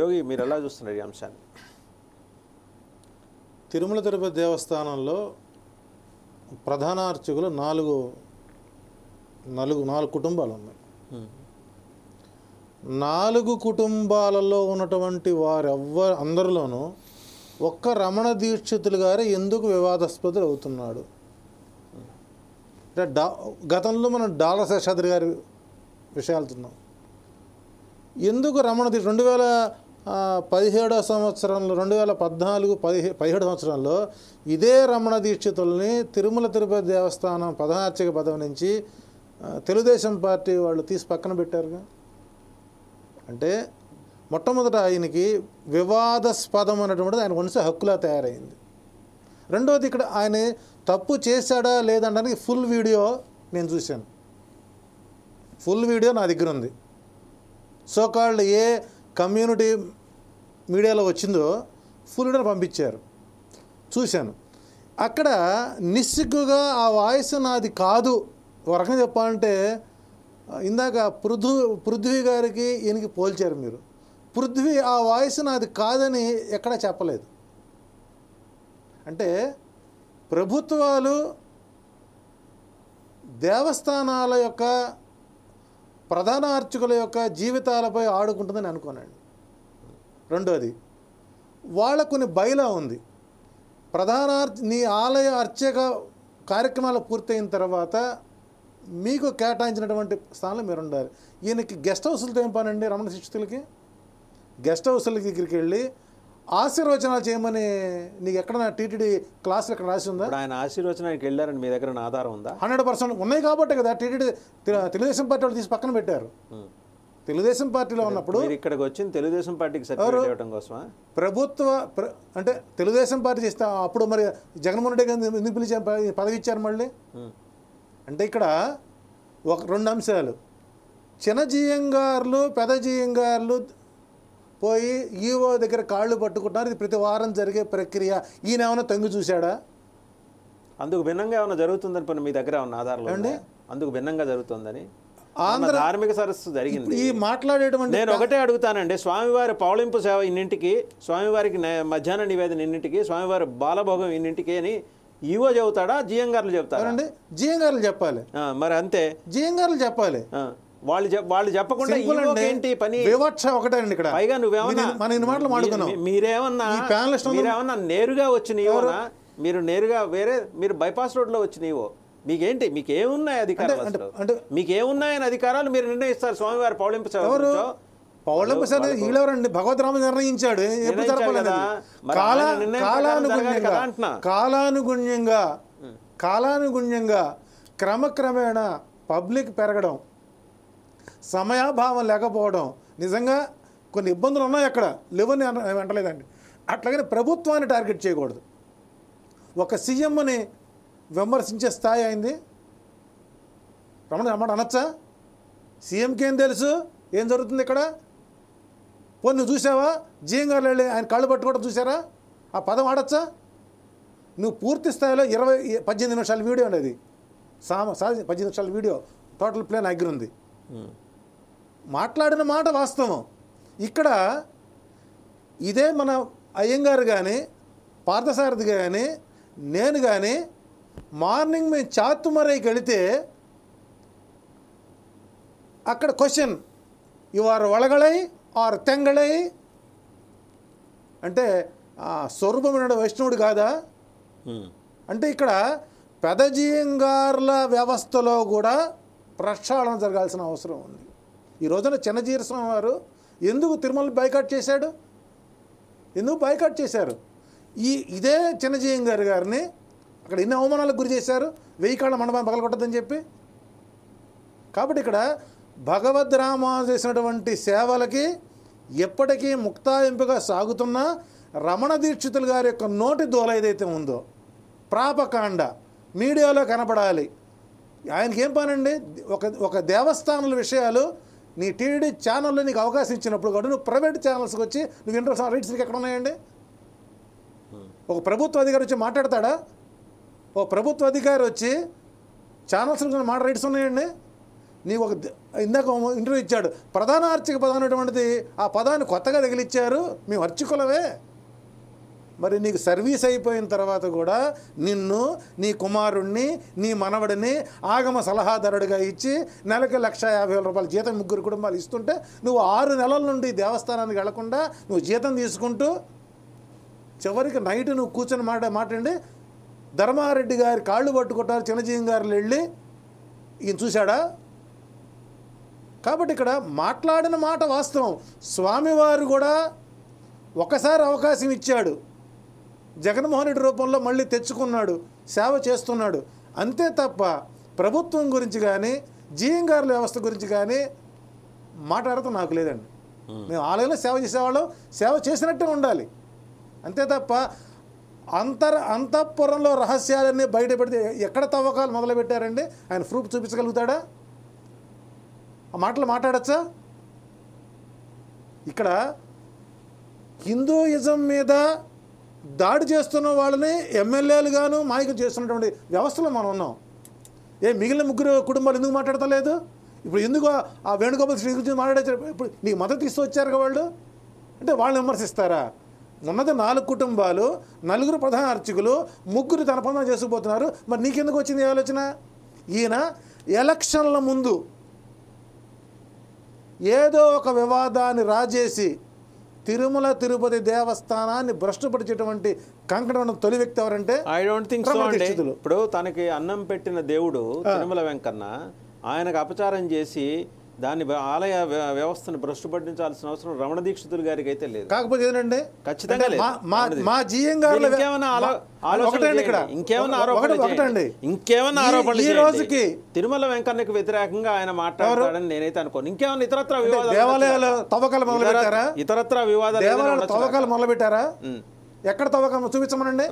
యోగి మీరు ఎలా చూస్తున్నారు ఈ అంశాన్ని? తిరుమల తిరుపతి దేవస్థానంలో ప్రధాన అర్చకులు నాలుగు నలుగు నాలుగు కుటుంబాలు ఉన్నాయి నాలుగు కుటుంబాలలో ఉన్నటువంటి వారెవ్వరు అందరిలోనూ ఒక్క రమణ దీక్షితులు గారే ఎందుకు వివాదాస్పదులు అవుతున్నాడు? అంటే డా గతంలో మనం డాలర్ శేషాద్రి గారి విషయాలు తిన్నాం. ఎందుకు రమణ రెండు వేల పదిహేడో సంవత్సరంలో రెండు వేల పద్నాలుగు పదిహే పదిహేడు సంవత్సరంలో ఇదే రమణ దీక్షితుల్ని తిరుమల తిరుపతి దేవస్థానం ప్రధానార్చక పదవి నుంచి తెలుగుదేశం పార్టీ వాళ్ళు తీసి పక్కన పెట్టారుగా. అంటే మొట్టమొదట ఆయనకి వివాదాస్పదం అనేటువంటిది ఆయన వంశ హక్కులా తయారైంది. రెండవది ఇక్కడ ఆయన తప్పు చేశాడా లేదనడానికి ఫుల్ వీడియో నేను చూశాను. ఫుల్ వీడియో నా దగ్గర ఉంది. సోకాళ్ళు ఏ కమ్యూనిటీ మీడియాలో వచ్చిందో ఫుల్ వీడియో పంపించారు. చూశాను. అక్కడ నిస్సిగ్గుగా ఆ వాయిస్ నాది కాదు. ఒక రకంగా చెప్పాలంటే ఇందాక పృథు పృథ్వీ గారికి ఈయనకి పోల్చారు మీరు. పృథ్వీ ఆ వాయిస్ నాది కాదని ఎక్కడా చెప్పలేదు. అంటే ప్రభుత్వాలు దేవస్థానాల యొక్క ప్రధాన అర్చకుల యొక్క జీవితాలపై ఆడుకుంటుందని అనుకోనండి. రెండోది వాళ్ళ కొన్ని బయలా ఉంది. ప్రధాన నీ ఆలయ అర్చక కార్యక్రమాలు పూర్తయిన తర్వాత మీకు కేటాయించినటువంటి స్థానంలో మీరు ఉండాలి ఈయనకి గెస్ట్ హౌస్లతో ఏం పనండి రమణ శిక్షితులకి గెస్ట్ హౌస్ల దగ్గరికి వెళ్ళి ఆశీర్వచనాలు చేయమని నీకు ఎక్కడ టీటీడీ క్లాసులు ఎక్కడ రాసి ఉందా? ఆయన ఆశీర్వచనానికి వెళ్ళారని మీ దగ్గర ఆధారం ఉందా? హండ్రెడ్ పర్సెంట్ ఉన్నాయి కాబట్టి కదా టీటీడీ తెలుగుదేశం పార్టీ వాళ్ళు తీసి పక్కన పెట్టారు. తెలుగుదేశం పార్టీలో ఉన్నప్పుడు ఇక్కడికి వచ్చింది తెలుగుదేశం పార్టీకి ఇవ్వడం కోసమా? ప్రభుత్వ ప్ర- అంటే తెలుగుదేశం పార్టీ చేస్తే అప్పుడు మరి జగన్మోహన్ రెడ్డి గారిని ఎందుకు పిలిచారు పదవి ఇచ్చారు మళ్ళీ. అంటే ఇక్కడ ఒక రెండు అంశాలు. చిన్న జియంగార్లు పెద్ద జియంగార్లు పోయి ఈవో దగ్గర కాళ్ళు పట్టుకుంటున్నారు. ఇది ప్రతి వారం జరిగే ప్రక్రియ. ఈయన ఏమైనా తొంగి చూశాడా? అందుకు భిన్నంగా ఏమైనా జరుగుతుందని పని మీ దగ్గర ఉన్న ఆధారాలు? ఉన్నాయా? అందుకు భిన్నంగా జరుగుతుందని. ఆంధ్ర- ధార్మిక సరస్సు జరిగింది? ఈ మాట్లాడేటువంటి నేను ఒకటే అడుగుతానండి. స్వామివారి పౌళింపు సేవ ఇన్నింటికి స్వామివారికి మధ్యాహ్న నివేదన ఇన్నింటికి స్వామివారి బాలభోగం ఇన్నింటికి అని ఈవో చెబుతాడా? జియంగార్లు చెబుతారా? ఎవరండి? జియంగార్లు చెప్పాలి. ఆ, మరి అంతే. జియంగార్లు చెప్పాలి. ఆ, వాళ్ళు వాళ్ళు చెప్పకుండా అండి. ఏంటి పని? వివక్ష ఒకటేనండి ఇక్కడ. పైగా నువ్వేమన్నా మన ఇన్ని మాటలు మాడుకున్నాం మీ- మీరేమన్నా మీరేమన్నా నేరుగా వచ్చిన ఈవోనా? మీరు నేరుగా వేరే మీరు బైపాస్ రోడ్లో వచ్చిన ఈవో. మీకేంటి? మీకేమున్నాయి అధికారాలు అంటే- మీకేమున్నాయని అధికారాలు మీరు నిర్ణయిస్తారు స్వామివారి పౌళింపు ఎవరు? పౌళ్ళంప సరే వీళ్ళెవరండి భగవద్రామ నిర్ణయించాడు. ఎప్పుడు జరగాలి కాలానుగుణ్యంగా. కాలానుగుణ్యంగా కాలానుగుణ్యంగా క్రమక్రమేణా పబ్లిక్ పెరగడం సమయాభావం లేకపోవడం. నిజంగా కొన్ని ఇబ్బందులు ఉన్నాయి అక్కడ. లేవని అంటలేదండి అట్లాగని ప్రభుత్వాన్ని టార్గెట్ చేయకూడదు. ఒక సీఎంని విమర్శించే స్థాయి అయింది. రమణ రమణ అనొచ్చా? సీఎంకి ఏం తెలుసు? ఏం జరుగుతుంది ఇక్కడ? పోనీ నువ్వు చూసావా? జీఎం గారు వెళ్ళి ఆయన కళ్ళు పట్టుకోవడం చూసారా? ఆ పదం ఆడచ్చా? నువ్వు పూర్తి స్థాయిలో ఇరవై పద్దెనిమిది నిమిషాల వీడియో అనేది. సామ పద్దెనిమిది నిమిషాల వీడియో. టోటల్ ప్లాన్ నా ఉంది. మాట్లాడిన మాట వాస్తవం. ఇక్కడ ఇదే మన అయ్యంగారు కానీ పార్థసారథి కానీ నేను కానీ మార్నింగ్ మేము చాతుమరైకి వెళితే అక్కడ క్వశ్చన్ ఇవారు ఒళగళై ఆర్ తెంగళై అంటే స్వరూపమైన వైష్ణవుడు కాదా. అంటే ఇక్కడ పెదజీయంగార్ల వ్యవస్థలో కూడా ప్రక్షాళన జరగాల్సిన అవసరం ఉంది. ఈ రోజున చిన్నజీరస్వామి వారు ఎందుకు తిరుమల బైకాట్ చేశాడు? ఎందుకు బైకాట్ చేశారు? ఈ ఇదే చిన్నజీయంగారి గారిని అక్కడ ఎన్ని అవమానాలకు గురి చేశారు? వెయ్యి కాళ్ళ మండపం పగలగొట్టదని చెప్పి. కాబట్టి ఇక్కడ భగవద్ రామ చేసినటువంటి సేవలకి ఎప్పటికీ ముక్తాయింపుగా సాగుతున్న రమణ దీక్షితులు గారి యొక్క నోటి దోల ఏదైతే ఉందో ప్రాపకాండ మీడియాలో కనపడాలి. ఆయనకి ఏం పనండి? ఒక ఒక దేవస్థానాల విషయాలు నీ టీడీ ఛానల్లో నీకు అవకాశం ఇచ్చినప్పుడు కూడా నువ్వు ప్రైవేట్ ఛానల్స్కి వచ్చి నువ్వు ఇంటర్ రైట్స్ నీకు ఎక్కడ ఉన్నాయండి? ఒక ప్రభుత్వ అధికారి వచ్చి ఓ ప్రభుత్వ అధికారి వచ్చి ఛానల్స్ మాట రైట్స్ ఉన్నాయండి? నీకు ఒక ఇందాక ఇంటర్వ్యూ ఇచ్చాడు. ప్రధాన అర్చక పదం అనేటువంటిది ఆ పదాన్ని కొత్తగా తగిలిచ్చారు. మేము అర్చకులవే మరి నీకు సర్వీస్ అయిపోయిన తర్వాత కూడా నిన్ను నీ కుమారుణ్ణి నీ మనవడిని ఆగమ సలహాదారుడిగా ఇచ్చి నెలకి లక్ష యాభై వేల రూపాయల జీతం ముగ్గురు కుటుంబాలు ఇస్తుంటే నువ్వు ఆరు నెలల నుండి దేవస్థానానికి వెళ్ళకుండా నువ్వు జీతం తీసుకుంటూ చివరికి నైట్ నువ్వు కూర్చొని మాట మాట్లాడి ధర్మారెడ్డి గారి కాళ్ళు పట్టుకుంటారు చిన్నజీవి గారు వెళ్ళి ఈయన చూశాడా? కాబట్టి ఇక్కడ మాట్లాడిన మాట వాస్తవం. స్వామివారు కూడా ఒకసారి అవకాశం ఇచ్చాడు. జగన్మోహన్ రెడ్డి రూపంలో మళ్ళీ తెచ్చుకున్నాడు సేవ చేస్తున్నాడు. అంతే తప్ప ప్రభుత్వం గురించి కానీ జీఎంగారుల వ్యవస్థ గురించి కానీ మాట్లాడటం నాకు లేదండి. మేము ఆలయంలో సేవ చేసేవాళ్ళం సేవ చేసినట్టే ఉండాలి. అంతే తప్ప అంతర అంతఃపురంలో రహస్యాలన్నీ బయట పెడితే ఎక్కడ తవ్వకాలు మొదలుపెట్టారండి? ఆయన ప్రూఫ్ చూపించగలుగుతాడా? ఆ మాటలు మాట్లాడచ్చా? ఇక్కడ హిందూయిజం మీద దాడి చేస్తున్న వాళ్ళని ఎమ్మెల్యేలుగాను మాయకులు చేస్తున్నటువంటి వ్యవస్థలో మనం ఉన్నాం. ఏ మిగిలిన ముగ్గురు కుటుంబాలు ఎందుకు మాట్లాడతలేదు? ఇప్పుడు ఎందుకు ఆ- వేణుగోపాల్ శ్రీ గురించి మాట్లాడారు? ఇప్పుడు నీకు మద్దతు ఇస్తూ వచ్చారు వాళ్ళు? అంటే వాళ్ళని విమర్శిస్తారా? ఉన్నది నాలుగు కుటుంబాలు నలుగురు ప్రధాన అర్చకులు ముగ్గురు తన పనులు చేసుకుపోతున్నారు. మరి నీకెందుకు వచ్చింది ఆలోచన? ఈయన ఎలక్షన్ల ముందు ఏదో ఒక వివాదాన్ని రాజేసి తిరుమల తిరుపతి దేవస్థానాన్ని భ్రష్టుపరిచేటువంటి కంకణం తొలి వ్యక్తి ఎవరంటే ఐ డోంట్ థింక్ సో అండి. ఇప్పుడు తనకి అన్నం పెట్టిన దేవుడు తిరుమల వెంకన్న ఆయనకు అపచారం చేసి దాన్ని ఆలయ వ్య- వ్యవస్థను భ్రష్టు పట్టించాల్సిన అవసరం రమణ దీక్షితులు గారికి అయితే లేదు. కాకపోతే ఏంటంటే ఖచ్చితంగా. మా- జీఎం గారు ఇంకేమైనా. ఇంకేమైనా ఆరోపణలు. ఇంకేమైనా ఈ- ఆరోపణలు ఈ చేయండి. రోజుకి తిరుమల వెంకన్నకు వ్యతిరేకంగా ఆయన మాట్లాడతాడని నేనైతే అనుకోను. ఇంకేమైనా ఇతరత్ర దేవాలయాల తవ్వకాలు మొదలు పెట్టారా ఇతరత్ర వివాదాలు తవ్వకాలు. మొదలు పెట్టారా. ఎక్కడ తవ్వకం? చూపించమనండి.